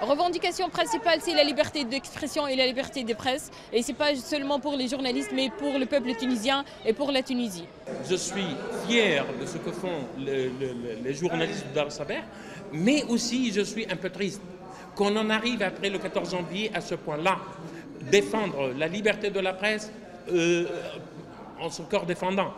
revendication principale, c'est la liberté d'expression et la liberté de presse. Et ce n'est pas seulement pour les journalistes, mais pour le peuple tunisien et pour la Tunisie. Je suis fier de ce que font les journalistes d'Al Saber, mais aussi je suis un peu triste qu'on en arrive après le 14 janvier à ce point-là. Défendre la liberté de la presse euh, en son corps défendant.